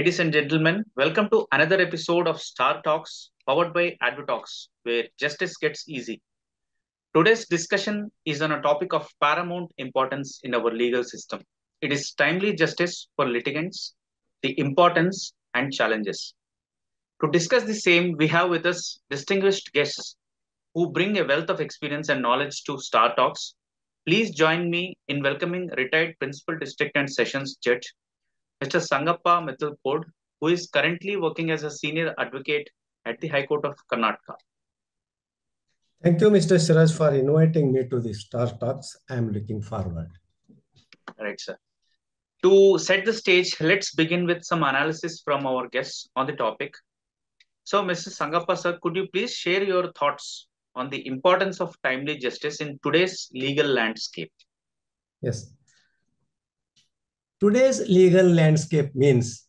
Ladies and gentlemen, welcome to another episode of Star Talks powered by Advotalks, where justice gets easy. Today's discussion is on a topic of paramount importance in our legal system. It is timely justice for litigants, the importance and challenges. To discuss the same, we have with us distinguished guests who bring a wealth of experience and knowledge to Star Talks. Please join me in welcoming retired Principal District and Sessions Judge, Mr. Sangappa Mittalkod, who is currently working as a senior advocate at the High Court of Karnataka. Thank you, Mr. Siraj, for inviting me to the Star Talks. I am looking forward. All right, sir. To set the stage, let's begin with some analysis from our guests on the topic. So, Mr. Sangappa, sir, could you please share your thoughts on the importance of timely justice in today's legal landscape? Yes. Today's legal landscape means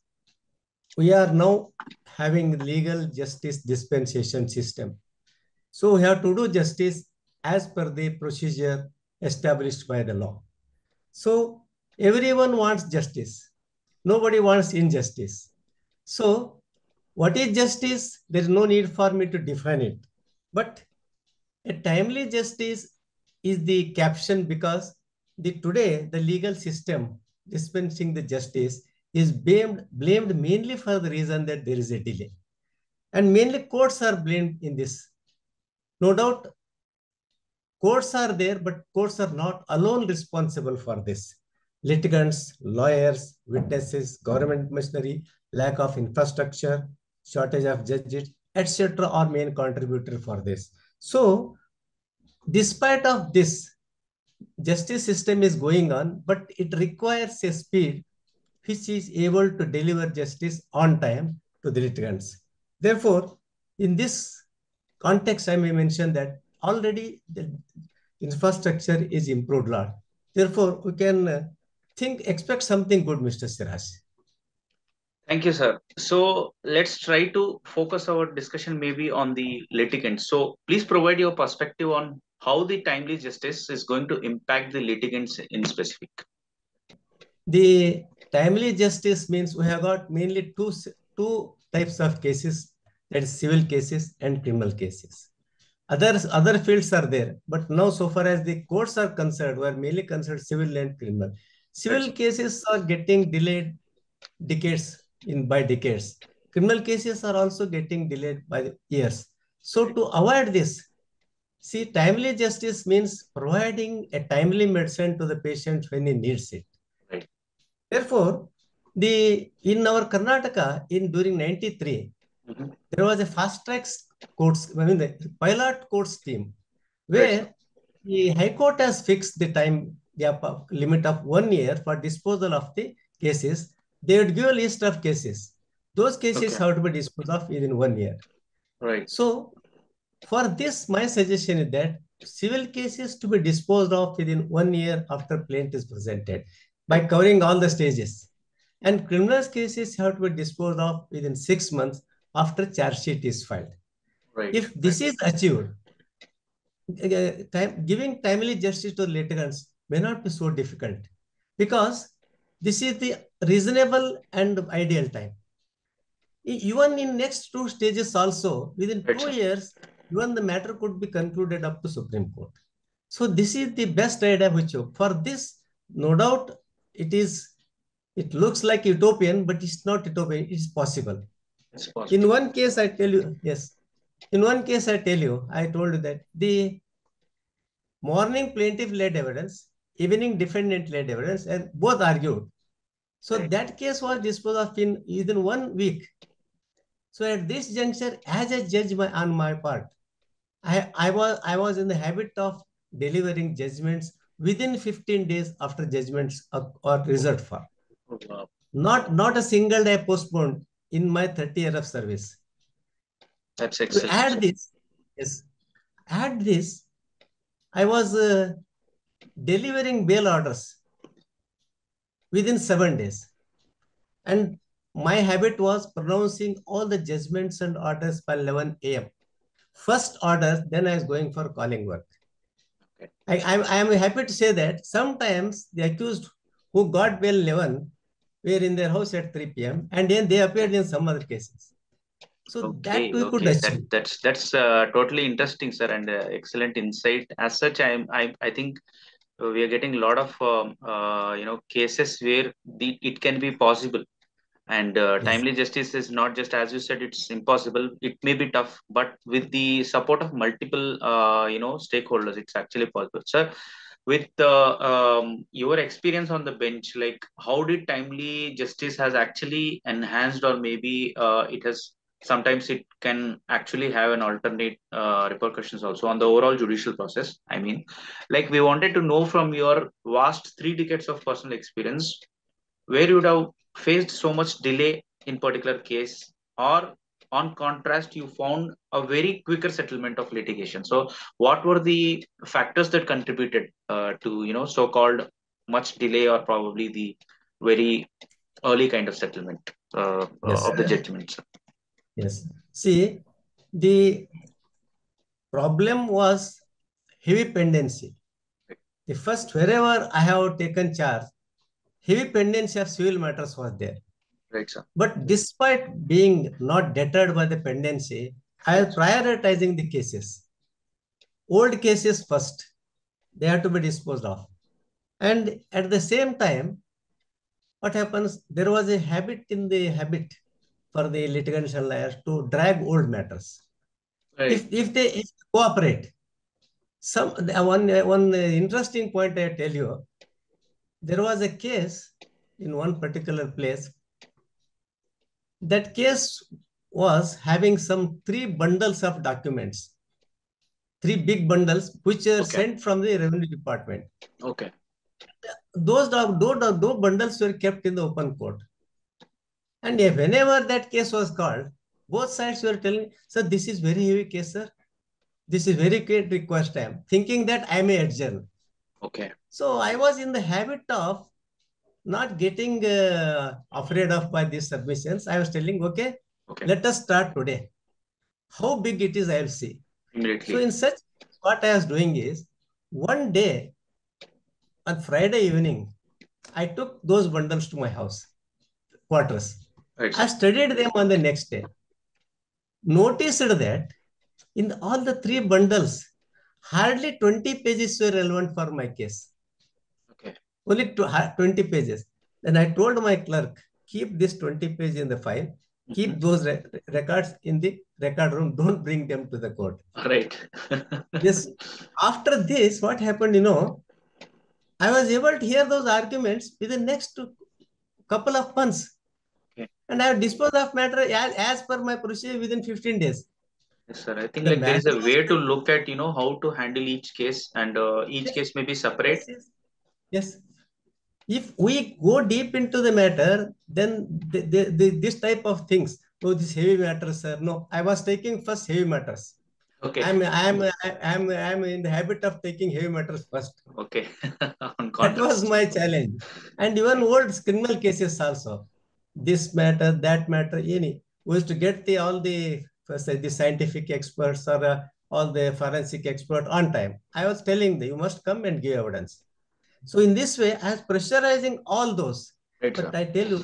we are now having legal justice dispensation system. So we have to do justice as per the procedure established by the law. So everyone wants justice. Nobody wants injustice. So what is justice? There is no need for me to define it. But a timely justice is the caption because the today the legal system dispensing the justice is blamed, blamed mainly for the reason that there is a delay. And mainly courts are blamed in this. No doubt, courts are there, but courts are not alone responsible for this. Litigants, lawyers, witnesses, government machinery, lack of infrastructure, shortage of judges, etc. are main contributor for this. So, despite of this, justice system is going on, but it requires a speed which is able to deliver justice on time to the litigants. Therefore, in this context, I may mention that already the infrastructure is improved a lot. Therefore, we can uh, think, expect something good, Mr. Siraj. Thank you, sir. So let's try to focus our discussion maybe on the litigants. So please provide your perspective on how the timely justice is going to impact the litigants in specific. The timely justice means we have got mainly two, two types of cases, that is civil cases and criminal cases. Others, other fields are there, but now so far as the courts are concerned, we are mainly concerned civil and criminal. Civil cases are getting delayed decades in by decades. Criminal cases are also getting delayed by years. So to avoid this, see, timely justice means providing a timely medicine to the patient when he needs it. Right. Therefore, the in our Karnataka in during 93, Mhm. there was a fast track courts, I mean the pilot court scheme where the High Court has fixed the time the limit of one year for disposal of the cases. They would give a list of cases. Those cases Okay. have to be disposed of within one year. Right. So for this, my suggestion is that civil cases to be disposed of within one year after plaint is presented by covering all the stages. And criminal cases have to be disposed of within six months after charge sheet is filed. Right. If this is achieved, uh, time, giving timely justice to litigants may not be so difficult because this is the reasonable and ideal time. Even in next two stages also, within Right, two years, even the matter could be concluded up to Supreme Court. So this is the best idea which you, for this, no doubt it is, it looks like utopian, but it's not utopian, it's possible. It's possible. In one case, I tell you, yes. In one case, I tell you, I told you that the morning plaintiff led evidence, evening defendant led evidence, and both argued. So Right. that case was disposed of in within one week. So at this juncture, as a judge my, on my part, I, I was I was in the habit of delivering judgments within 15 days after judgments are, are reserved for. Not not a single day postponed in my 30 year of service. That's To excellent. add this, yes, add this, I was uh, delivering bail orders within seven days. And my habit was pronouncing all the judgments and orders by 11 a.m. First order, then I was going for calling work. Okay. I, I, I am happy to say that sometimes the accused who got bail 11 were in their house at 3 p.m. and then they appeared in some other cases. So Okay, that we could okay. achieve. That, that's that's uh, totally interesting, sir, and uh, excellent insight. As such, I'm I I think we are getting a lot of um, uh, you know cases where the it can be possible, and uh, Yes. timely justice is not just as you said, it's impossible. It may be tough, but with the support of multiple uh, you know stakeholders, it's actually possible, sir. With uh, um, your experience on the bench, like how did timely justice has actually enhanced, or maybe uh, it has sometimes it can actually have an alternate uh, repercussions also on the overall judicial process i mean like we wanted to know from your vast three decades of personal experience where you would have faced so much delay in particular case or on contrast you found a very quicker settlement of litigation so what were the factors that contributed uh, to you know so called much delay or probably the very early kind of settlement uh, Yes. of the judgments Yes. See, the problem was heavy pendency. The first, wherever I have taken charge, heavy pendency of civil matters was there. right sir But despite being not deterred by the pendency, I was prioritizing the cases. Old cases first, they have to be disposed of. And at the same time, what happens? There was a habit in the habit for the litigation lawyers to drag old matters. right If, if they if cooperate, some one one interesting point I tell you, there was a case in one particular place. That case was having some three bundles of documents, three big bundles, which are Okay. sent from the revenue department. okay Those, those, those bundles were kept in the open court. And if whenever that case was called, both sides were telling, sir, this is very heavy case, sir. This is very great request time, thinking that I may adjourn. Okay So I was in the habit of not getting uh, afraid of by these submissions. I was telling, okay, okay let us start today. How big it is, I'll see. So in such, what I was doing is, one day on Friday evening, I took those bundles to my house, quarters. right I studied them on the next day. Noticed that in all the three bundles, hardly 20 pages were relevant for my case. okay Only tw- 20 pages. Then I told my clerk, keep this 20 page in the file, keep Mhm. those re- records in the record room, don't bring them to the court. right Yes. After this, what happened, you know, I was able to hear those arguments within the next couple of months. Okay. And I have disposed of matter as, as per my procedure within 15 days. Yes sir i think The like there is a way to look at you know how to handle each case and uh, each Yes. case may be separate Yes, yes. Yes. If we go deep into the matter, then the, the, the, this type of things, oh, this heavy matters, sir. No, I was taking first heavy matters. okay I'm, I'm, I'm, I'm in the habit of taking heavy matters first. okay That was my challenge. And even old criminal cases also. This matter, that matter, any. We used to get the all the uh, the scientific experts or uh, all the forensic expert on time. I was telling them, you must come and give evidence. So in this way, I was pressurizing all those. right But sir I tell you,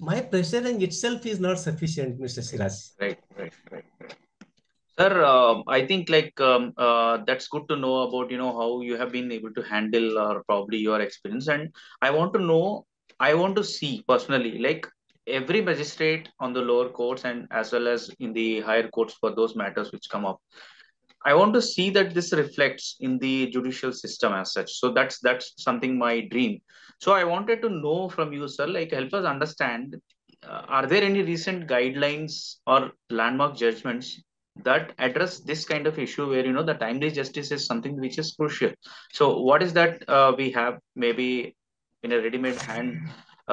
my pressuring itself is not sufficient, Mr. Siraj. right right right right sir um, i think like um, uh, that's good to know about you know how you have been able to handle or probably your experience and i want to know i want to see personally like every magistrate on the lower courts and as well as in the higher courts for those matters which come up. I want to see that this reflects in the judicial system as such. So that's that's something my dream. So i wanted to know from you sir like help us understand uh, are there any recent guidelines or landmark judgments that address this kind of issue where you know the timely justice is something which is crucial? So what is that uh, we have maybe in a ready-made hand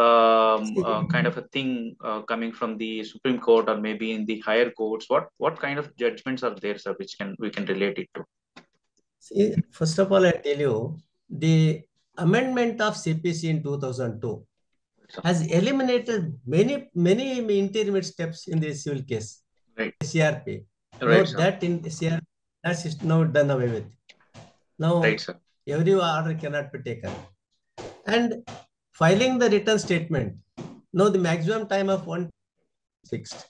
um, uh, kind of a thing uh, coming from the supreme court or maybe in the higher courts what what kind of judgments are there sir which can we can relate it to See, first of all, I tell you, the amendment of CPC in 2002 Sir. has eliminated many, many intermediate steps in the civil case. Right. CRP. now right sir that in CRP, that is now done away with. Now right every order cannot be taken. And filing the written statement, Now the maximum time of one fixed.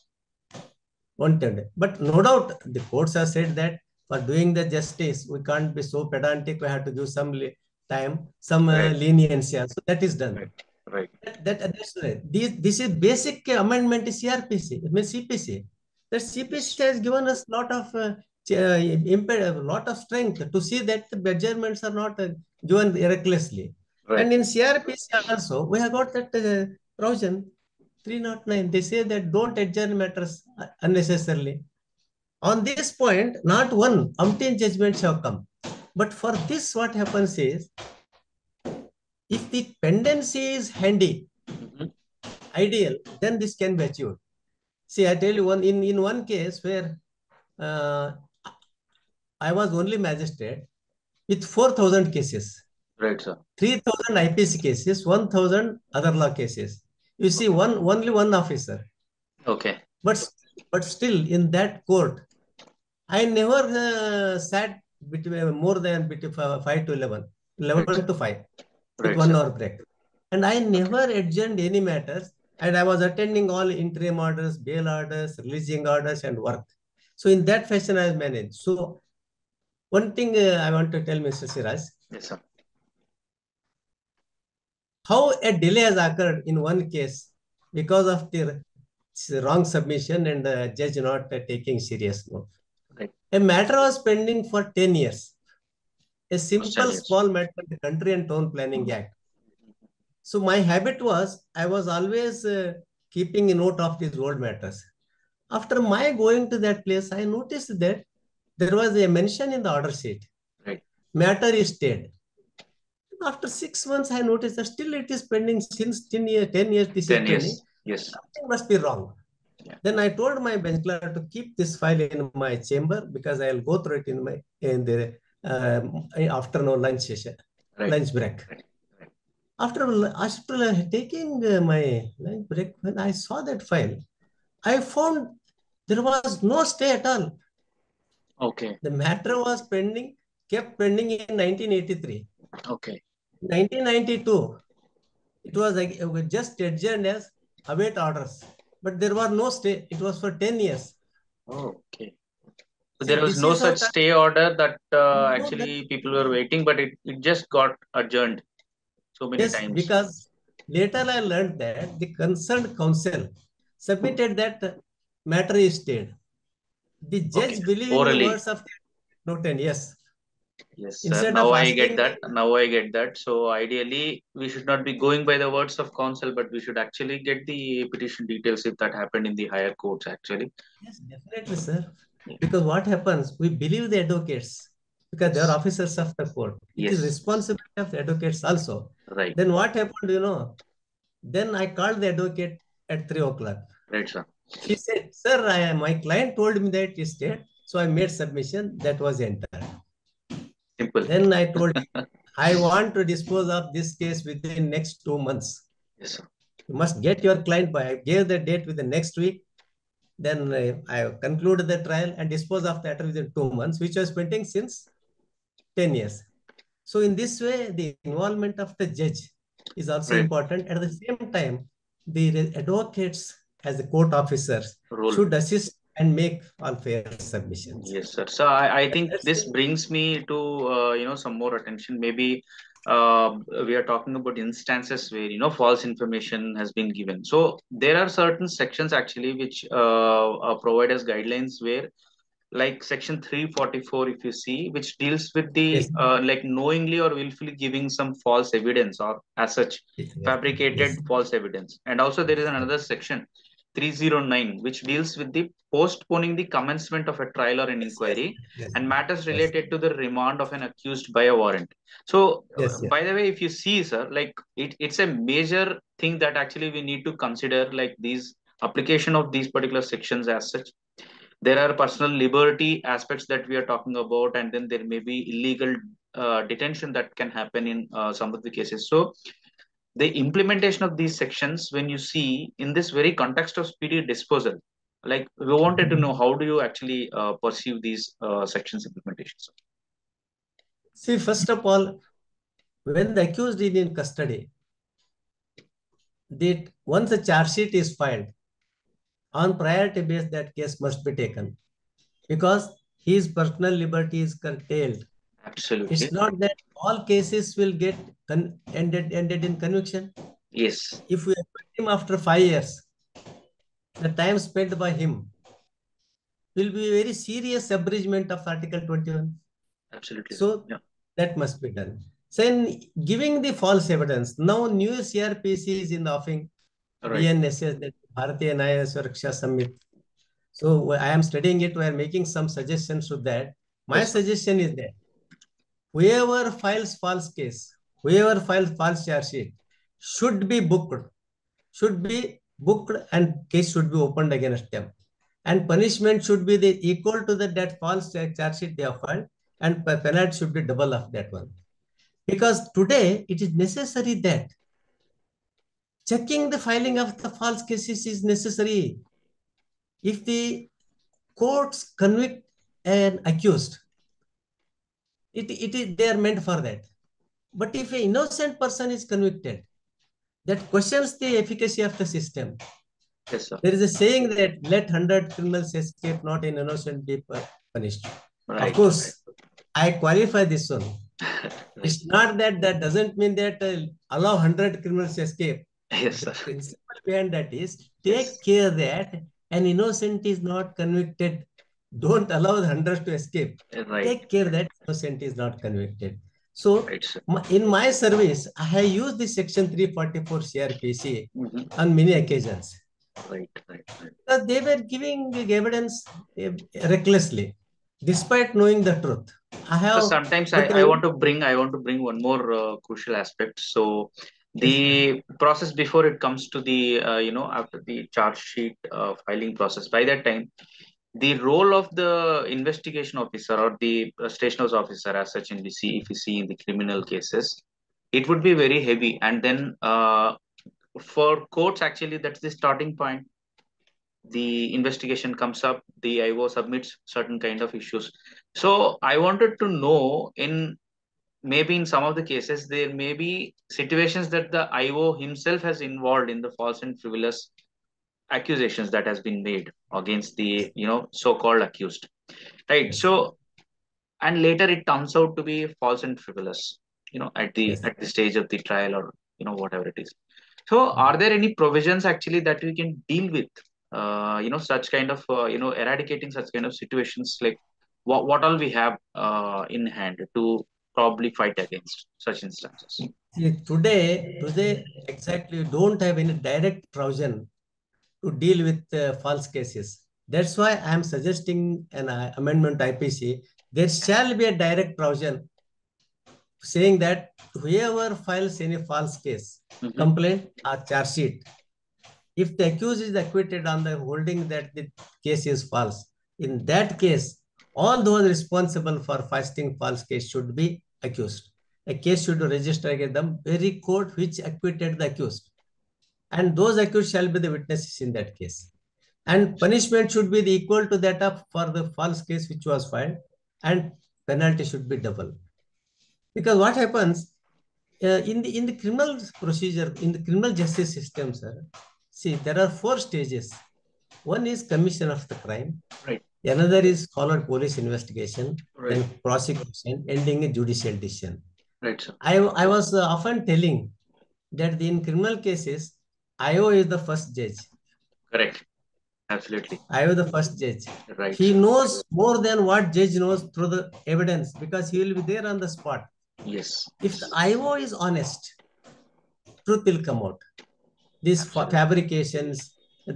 One ten. But no doubt the courts have said that for doing the justice, we can't be so pedantic. We have to give some time, some right. uh, leniency. So that is done. Right. Right. That, that that's right. This, this is basic amendment is CRPC. I mean CPC. That CPC has given us lot of uh, a lot of strength to see that the measurements are not uh, given recklessly. Right. And in CRPC also, we have got that uh, provision 309. They say that don't adjourn matters unnecessarily. On this point, not one umpteen judgments have come. But for this, what happens is, if the pendency is handy, mm-hmm. ideal, then this can be achieved. See, I tell you one in, in one case where uh, I was only magistrate with 4,000 cases. Right, sir. 3,000 IPC cases, 1,000 other law cases. You see, one only one officer. Okay. But but still, in that court, I never uh, sat between more than between five to 11, 11 right. to five, with one sir. hour break. And I never adjourned any matters. And I was attending all interim orders, bail orders, releasing orders, and work. So in that fashion, I managed. So one thing uh, I want to tell Mr. Siraj. Yes, sir. How a delay has occurred in one case because of the wrong submission and the judge not taking serious note. Right. A matter was pending for 10 years. A simple small matter, the Country and Town Planning Act. So my habit was, I was always uh, keeping a note of these old matters. After my going to that place, I noticed that there was a mention in the order sheet. Right. Matter is stayed. After six months, I noticed that still it is pending since 10 years. 10 years this 10 years. Yes. Something must be wrong. Yeah. Then I told my bench clerk to keep this file in my chamber because I'll go through it in my in the um, afternoon lunch session, right. lunch break. Right. Right. After after taking uh, my lunch break, when I saw that file, I found there was no stay at all. Okay. The matter was pending, kept pending in 1983. Okay. 1992, it was like, just adjourned as await orders, but there was no stay. It was for 10 years. Oh, okay. So there was no such stay order that uh, no, actually that... people were waiting, but it, it just got adjourned so many yes, times. because later I learned that the concerned council submitted that matter is stayed. The judge okay. believed Orally. the words of Newton, yes. Yes, sir. now I get that. Now I get that. So ideally, we should not be going by the words of counsel, but we should actually get the petition details if that happened in the higher courts. Actually. Yes, definitely, sir. Because what happens, we believe the advocates because they are officers of the court. Yes. It is responsibility of the advocates also. Right. Then what happened, you know? Then I called the advocate at three o'clock. Right, sir. She said, Sir, I, my client told me that is dead. So I made submission that was entered. Simple. Then I told I want to dispose of this case within next two months. Yes, sir. You must get your client by. I gave the date within next week. Then uh, I concluded the trial and dispose of that within two months, which was pending since 10 years. So in this way, the involvement of the judge is also right. important. At the same time, the advocates as the court officers Role. should assist and make unfair fair submissions. Yes, sir. So I, I think this brings me to uh, you know some more attention. Maybe uh, we are talking about instances where you know false information has been given. So there are certain sections actually which uh, uh provide us guidelines where like section 344 if you see which deals with the yes. uh, like knowingly or willfully giving some false evidence or as such yes. fabricated yes. false evidence and also there is another section 309 which deals with the postponing the commencement of a trial or an inquiry yes. and matters related yes. to the remand of an accused by a warrant so yes, uh, by the way if you see sir like it, it's a major thing that actually we need to consider like these application of these particular sections as such there are personal liberty aspects that we are talking about and then there may be illegal uh, detention that can happen in uh, some of the cases so the implementation of these sections when you see in this very context of speedy disposal like we wanted to know how do you actually uh, perceive these uh, sections implementations see first of all when the accused is in custody that once a charge sheet is filed, on priority base, that case must be taken because his personal liberty is curtailed. Absolutely. It's not that all cases will get ended, ended in conviction. Yes. If we acquit him after five years, the time spent by him will be a very serious abridgment of Article 21. Absolutely. So yeah. that must be done. So in giving the false evidence, now new CRPC is in the offing. Right. BNSS, that Bharatiya Suraksha Sanhita. So I am studying it. We are making some suggestions to that. My Yes. suggestion is that whoever files false case, whoever files false charge sheet, should be booked, should be booked, and case should be opened against them. And punishment should be the equal to the that false charge sheet they have filed, and pe- penalty should be double of that one. Because today it is necessary that checking the filing of the false cases is necessary. If the courts convict an accused, it, it is they are meant for that. But if an innocent person is convicted, that questions the efficacy of the system. Yes, sir. There is a saying that let hundred criminals escape, not an innocent be punished. Right. Of course, I qualify this one. It's not that that doesn't mean that uh, allow hundred criminals escape. Yes, sir. The principle behind that is take Yes. care that an innocent is not convicted. Don't allow the hundreds to escape. Right. Take care that innocent is not convicted. So Right, in my service, I have used the section 344 CRPC Mhm. on many occasions. Right, right, right. Because they were giving the evidence eh, recklessly, despite knowing the truth. I So have sometimes I, I I- want to bring I want to bring one more uh, crucial aspect. So the process before it comes to the uh, you know after the charge sheet uh, filing process by that time the role of the investigation officer or the uh, station house officer as such in the C if you see in the criminal cases it would be very heavy. And then uh, for courts actually that's the starting point. The investigation comes up the io submits certain kind of issues. So i wanted to know in maybe in some of the cases there may be situations that the io himself has involved in the false and frivolous accusations that has been made against the you know so-called accused. Right so and later it turns out to be false and frivolous you know at the Yes. at the stage of the trial or you know whatever it is. So are there any provisions actually that we can deal with uh, you know such kind of uh, you know eradicating such kind of situations? Like what what all we have uh, in hand to probably fight against such instances? See, today, today exactly don't have any direct provision to deal with uh, false cases. That's why I am suggesting an uh, amendment IPC. There shall be a direct provision saying that whoever files any false case, Mhm. complaint or charge sheet, if the accused is acquitted on the holding that the case is false, in that case, all those responsible for filing false case should be accused. A case should register against them, very court which acquitted the accused. And those accused shall be the witnesses in that case. And punishment should be the equal to that of for the false case which was filed, and penalty should be double. Because what happens uh, in the in the criminal procedure, in the criminal justice system, sir, see there are four stages. One is commission of the crime. Right. Another is followed police investigation, right then prosecution, ending a judicial decision. right sir I, I was uh, often telling that in criminal cases, IO is the first judge. correct absolutely IO the first judge. right He knows more than what judge knows through the evidence because he will be there on the spot. yes If the IO is honest, truth will come out. These Absolutely. fabrications,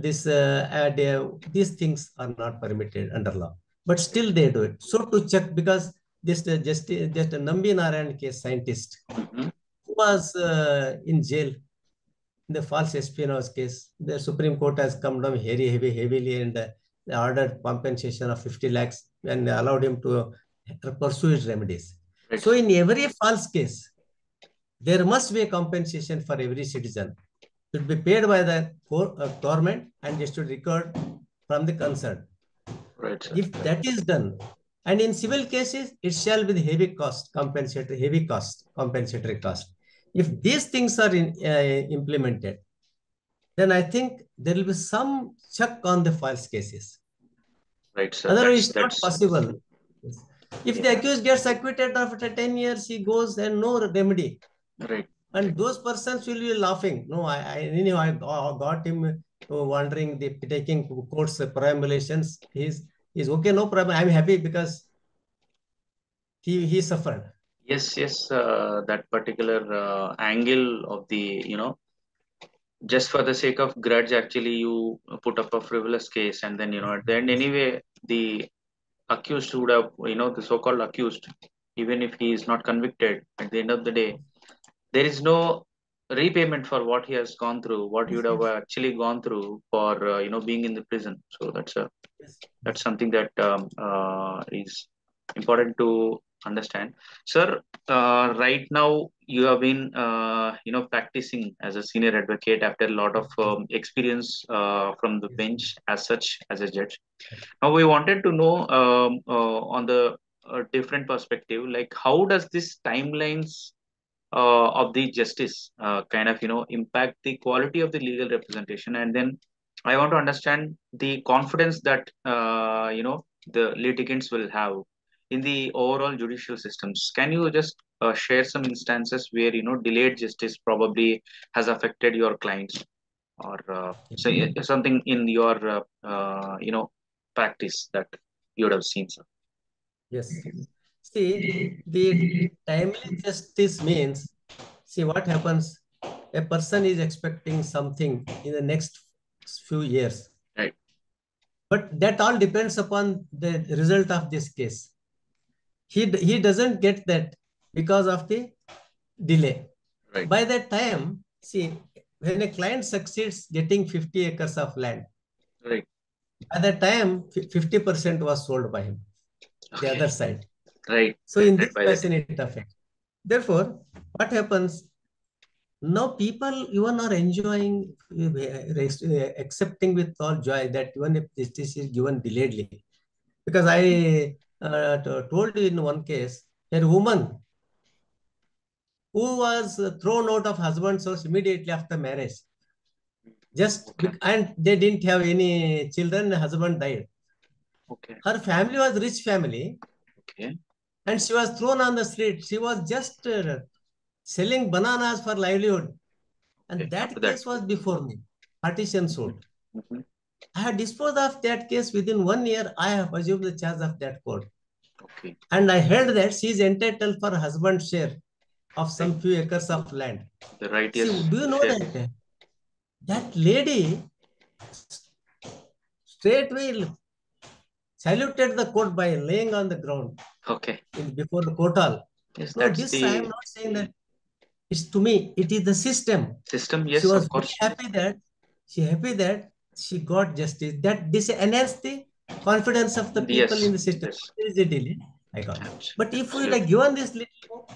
this uh, uh, they- these things are not permitted under law, but still they do it. So to check because this uh, just just a Nambi Narayan case scientist Mhm. who was uh, in jail in the false espionage case. The Supreme Court has come down very heavy, heavily and uh, ordered compensation of 50 lakhs and allowed him to pursue his remedies. right So in every false case, there must be a compensation for every citizen. It should be paid by the uh, government and it should record from the concern. right sir If that is done, and in civil cases, it shall be the heavy cost, compensatory, heavy cost, compensatory cost. If these things are in, uh, implemented, then I think there will be some check on the false cases. Right, sir. Otherwise, That's, it's not possible. If the accused gets acquitted after 10 years, he goes and no remedy. right. And those persons will be laughing. No, I, I, you know, I got him uh, wondering, the taking court's perambulations. He's, he's okay, no problem. I'm happy because he, he suffered. Yes, yes, uh, that particular uh, angle of the, you know, just for the sake of grudge, actually, you put up a frivolous case, and then, you know, at the end, anyway, the accused would have, you know, the so-called accused, even if he is not convicted, at the end of the day, there is no repayment for what he has gone through, what he would have actually gone through for, uh, you know, being in the prison. So that's a that's something that um, uh, is important to understand. Sir uh, right now you have been uh, you know practicing as a senior advocate after a lot of um, experience uh, from the bench as such as a judge. Now we wanted to know um, uh, on the uh, different perspective like how does this timelines uh, of the justice kind of you know impact the quality of the legal representation? And then i want to understand the confidence that you know the litigants will have in the overall judicial systems can you just uh, share some instances where you know delayed justice probably has affected your clients or uh, so, something in your uh, uh, you know practice that you would have seen sir Yes. See, the timely justice means, see what happens. A person is expecting something in the next few years. Right. But that all depends upon the result of this case. He, he doesn't get that because of the delay. Right. By that time, see, when a client succeeds getting 50 acres of land, right at that time, 50% was sold by him, the other side. right So in this by that fashion, it affects. Therefore, what happens? Now people even are enjoying, uh, accepting with all joy that even if this is given delayedly. Because I uh, told you in one case, a woman who was thrown out of husband's house immediately after marriage, just and they didn't have any children, the husband died. okay Her family was rich family, okay and she was thrown on the street. She was just uh, selling bananas for livelihood. And Okay, that after that. case was before me, partition sold. Mhm. I had disposed of that case within one year. I have assumed the charge of that court. okay And I held that she is entitled for husband's share of some few acres of land. the right See, do you know share. that? That lady straightway saluted the court by laying on the ground okay in, before the court hall. yes No, this the I am not saying that it's to me, it is the system. system yes she was of course very happy that she happy that she got justice. That this enhanced the confidence of the people Yes, in the system. yes. There is a delay. I got it. But if we like given this little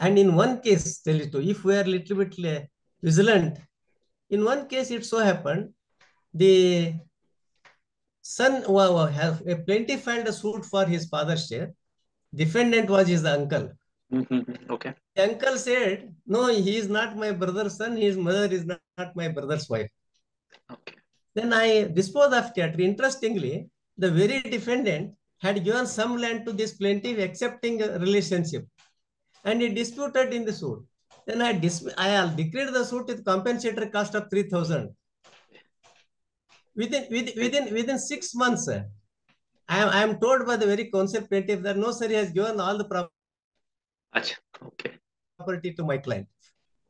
and in one case, tell you to, if we are little bit uh, vigilant, in one case it so happened, the son wa- have a plaintiff filed a suit for his father's share. Defendant was his uncle. Mhm. okay The uncle said, No, he is not my brother's son, his mother is not, not my brother's wife. okay Then I disposed of that. Interestingly, the very defendant had given some land to this plaintiff accepting a relationship and he disputed in the suit. Then I, dis- I declared the suit with compensatory cost of 3000 Within, within, within, within six months, I am, I am told by the very counsel plaintiff that no, sir, he has given all the Acha. okay property to my client.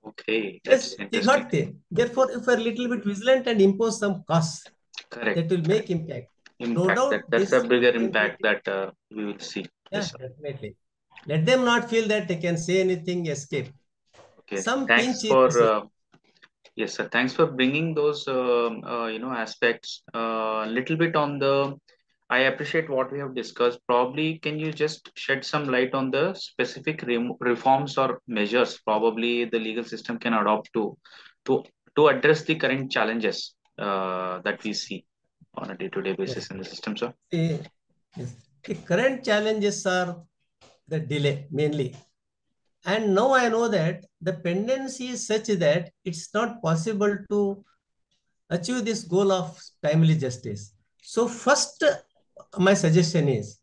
okay Yes, that's interesting got there. Therefore, if we're a little bit vigilant and impose some costs, correct that will make impact. impact doubt that, that's a bigger impact that uh, we will see Yeah, yes definitely. Let them not feel that they can say anything, escape. okay Some thanks for uh, yes sir thanks for bringing those um, uh, you know aspects a uh, little bit on the i appreciate what we have discussed probably can you just shed some light on the specific rem- reforms or measures probably the legal system can adopt to to to address the current challenges uh, that we see on a day-to-day basis in the system sir The, yes. the current challenges are the delay mainly. and now I know that the pendency is such that it's not possible to achieve this goal of timely justice. So first, my suggestion is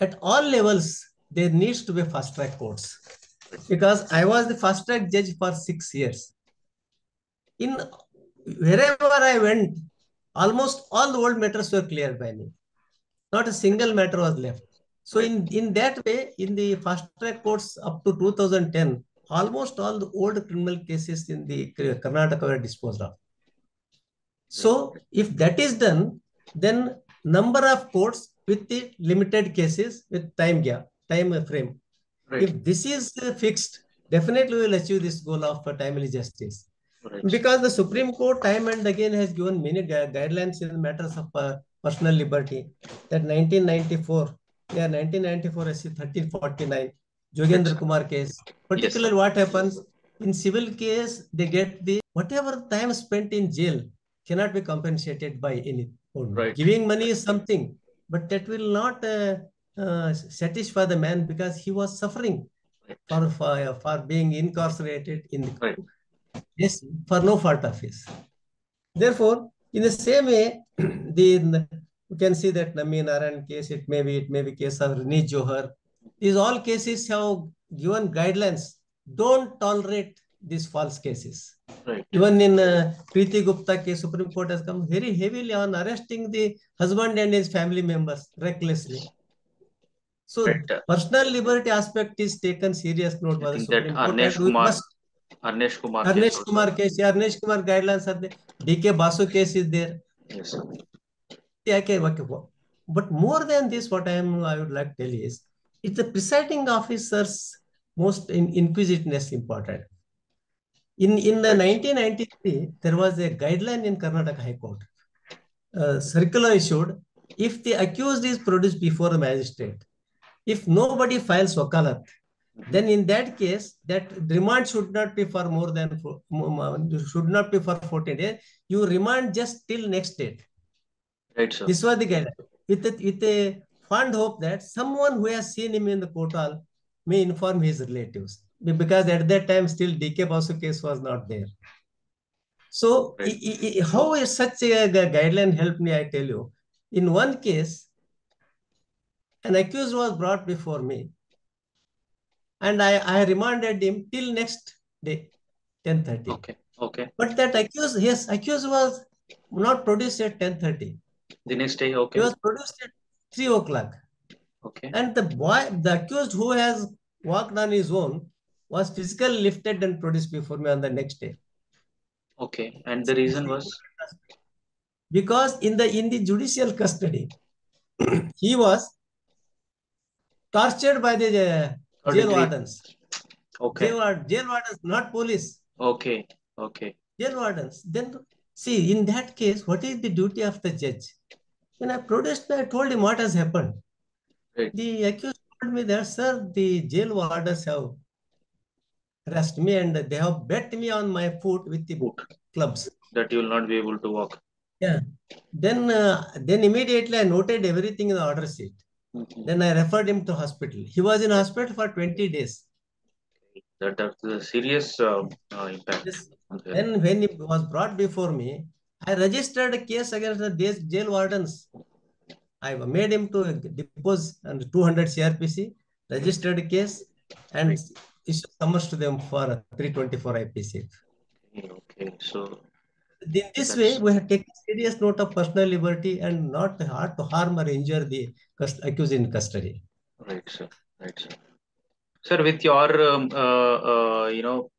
at all levels, there needs to be fast track courts because I was the fast track judge for six years. In wherever I went, almost all the old matters were cleared by me. Not a single matter was left. So in, in that way, in the fast track courts up to 2010, almost all the old criminal cases in the Karnataka were disposed of. So if that is done, then number of courts with the limited cases with time gap, time frame. Right. If this is fixed, definitely we will achieve this goal of timely justice. Right. Because the Supreme Court time and again has given many gu guidelines in matters of uh, personal liberty. That 1994, yeah, 1994 SC 1349, Joginder Kumar case. Particularly yes. what happens in civil case, they get the whatever time spent in jail cannot be compensated by any. Right. Giving money is something, but that will not uh, uh, satisfy the man because he was suffering for, for, for being incarcerated in the right. yes, for no fault of his. Therefore, in the same way, the you can see that Nambi Narayan case, it may be, it may be case of Rini Johar. These all cases have given guidelines. Don't tolerate these false cases. Right. Even in uh, Preeti Gupta case, Supreme Court has come very heavily on arresting the husband and his family members recklessly. So right. personal liberty aspect is taken serious note by the Supreme Court. Arnesh Kumar, Arnesh Kumar, Arnesh Kumar case, yeah, Arnesh Kumar guidelines are there. DK Basu case is there. Yes. Yeah, okay, okay. But more than this, what I am, I would like to tell you is, it's the presiding officer's most in, inquisitiveness important. In, in the 1993, there was a guideline in Karnataka High Court. Uh, circular issued, if the accused is produced before the magistrate, if nobody files wakalat, then in that case, that remand should not be for more than, should not be for 14 days. You remand just till next date. Right, sir. This was the guideline. With a, with a fond hope that someone who has seen him in the court hall may inform his relatives because at that time still DK Basu case was not there. So right. how is such a guideline helped me, I tell you. In one case, an accused was brought before me and I, I remanded him till next day, 10.30. Okay, okay. But that accused, yes, accused was not produced at 10.30. The next day, okay. He was produced at 3 o'clock. Okay. And the boy, the accused who has walked on his own was physically lifted and produced before me on the next day. Okay. And the reason was? Because in the in the judicial custody, he was tortured by the uh, jail wardens. Okay. Jail, jail wardens, not police. Okay. Okay. Jail wardens. Then see, in that case, what is the duty of the judge? When I protested, I told him what has happened. Right. The accused told me that, sir, the jail wardens have arrest me and they have bet me on my foot with the boot clubs. That you will not be able to walk. Yeah. Then, uh, then immediately I noted everything in the order sheet. Mm -hmm. Then I referred him to hospital. He was in hospital for 20 days. That that's a serious uh, uh, impact. Yes. Okay. Then when he was brought before me, I registered a case against the jail wardens. I made him to depose and 200 CRPC, registered a case, and issue summons to them for 324 IPC. Okay, so in this way, we have taken serious note of personal liberty and not hard to harm or injure the accused in custody. Right, sir. Right, sir. Sir, with your, um, uh, uh, you know,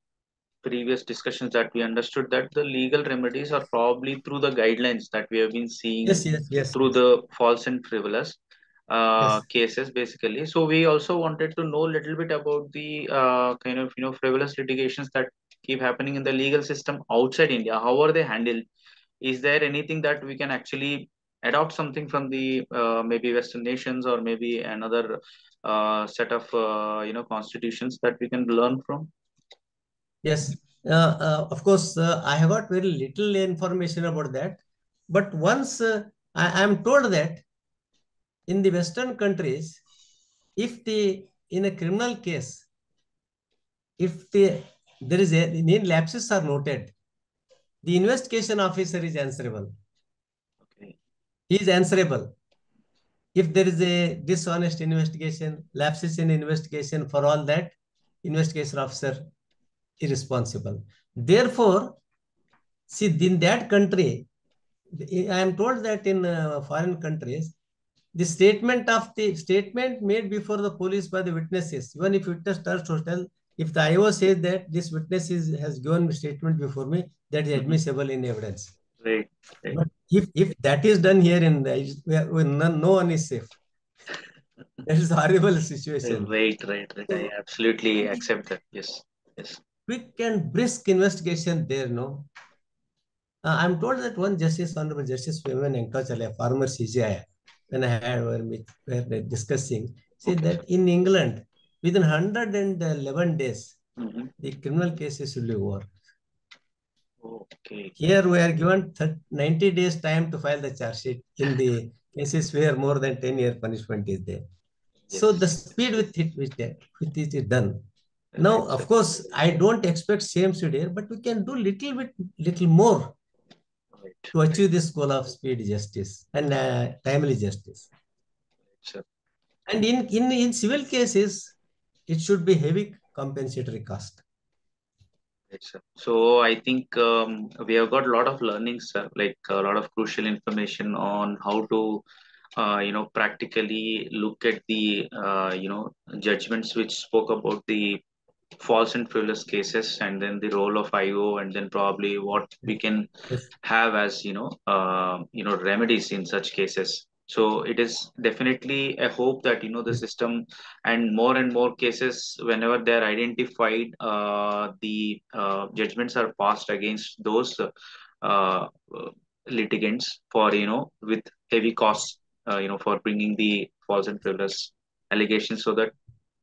previous discussions that we understood that the legal remedies are probably through the guidelines that we have been seeing yes, yes, yes. through the false and frivolous uh, yes. cases basically. So we also wanted to know a little bit about the uh, kind of you know frivolous litigations that keep happening in the legal system outside india. How are they handled? Is there anything that we can actually adopt something from the uh, maybe western nations or maybe another uh, set of uh, you know constitutions that we can learn from? Yes. Uh, of course i have got very little information about that. But once I am told that in the Western countries, if the in a criminal case, if the there is a in lapses are noted, the investigation officer is answerable. Okay. He is answerable. If there is a dishonest investigation, lapses in investigation, for all that, investigation officer is responsible. Therefore, see, in that country, I am told that in uh, foreign countries, the statement of the statement made before the police by the witnesses, even if witness does tell, if the IO says that this witness is, has given statement before me, that is admissible in evidence. Right. right. But if, if that is done here in the, where no, no one is safe. that is a horrible situation. Right, right, right. I absolutely accept that. Yes, yes. Quick and brisk investigation there, no? Uh, I'm told that one Justice, Honorable Justice Women Venkatachaliah, former CJI, when I had were, were discussing, okay. that in England, within 111 days, mm -hmm. the criminal cases will be over. Okay. Here we are given 90 days time to file the charge sheet in the cases where more than 10 year punishment is there. Yes. So the speed with it with it, with it is done. Now, of course, I don't expect same speed here, but we can do little bit, little more. To achieve this goal of speed justice and uh, timely justice. Sure. And in, in, in civil cases, it should be heavy compensatory cost. So I think um, we have got a lot of learnings, sir, like a lot of crucial information on how to, uh, you know, practically look at the, uh, you know, judgments which spoke about the false and frivolous cases and then the role of IO and then probably what we can have as, you know, uh, you know, remedies in such cases. So it is definitely a hope that you know the system and more and more cases whenever they're identified uh, the uh, judgments are passed against those uh, uh, litigants for you know with heavy costs uh, you know for bringing the false and frivolous allegations so that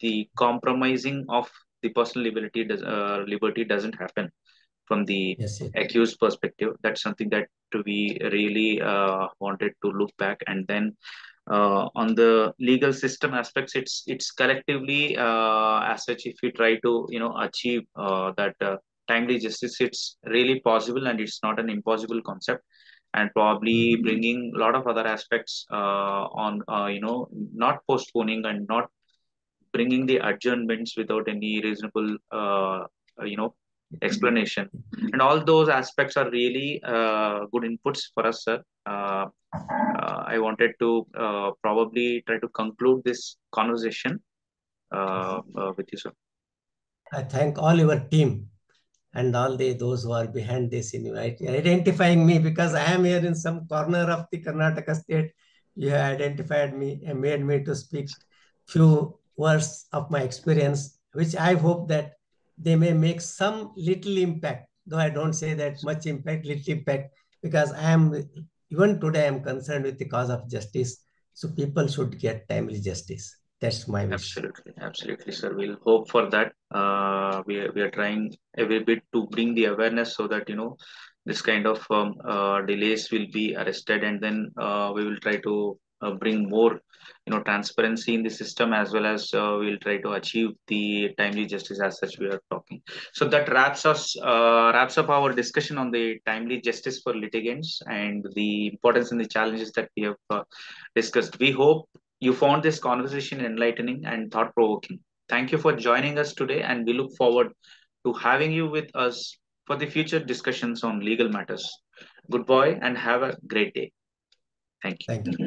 the compromising of the personal liberty does, uh, liberty doesn't happen from the Yes, yes. accused perspective. That's something that we really uh, wanted to look back and then uh, on the legal system aspects it's it's collectively uh, as such if we try to you know achieve uh, that uh, timely justice it's really possible and it's not an impossible concept. And probably bringing a lot of other aspects uh, on uh, you know not postponing and not bringing the adjournments without any reasonable uh, you know explanation. And all those aspects are really uh, good inputs for us sir. Uh, uh, i wanted to uh, probably try to conclude this conversation uh, with you sir. I thank all your team and all the those who are behind this in identifying me because I am here in some corner of the Karnataka state. You have identified me and made me to speak few words of my experience, which I hope that they may make some little impact, though I don't say that much impact, little impact, because I am, even today, I am concerned with the cause of justice. So people should get timely justice. That's my wish. absolutely absolutely sir we'll hope for that uh, we, are, we are trying every bit to bring the awareness so that you know this kind of um, uh, delays will be arrested and then uh, we will try to bring more you know transparency in the system as well as uh, we'll try to achieve the timely justice as such we are talking. So that wraps us uh, wraps up our discussion on the timely justice for litigants and the importance and the challenges that we have uh, discussed. We hope you found this conversation enlightening and thought provoking thank you for joining us today and we look forward to having you with us for the future discussions on legal matters. Goodbye and have a great day. Thank you. Thank you.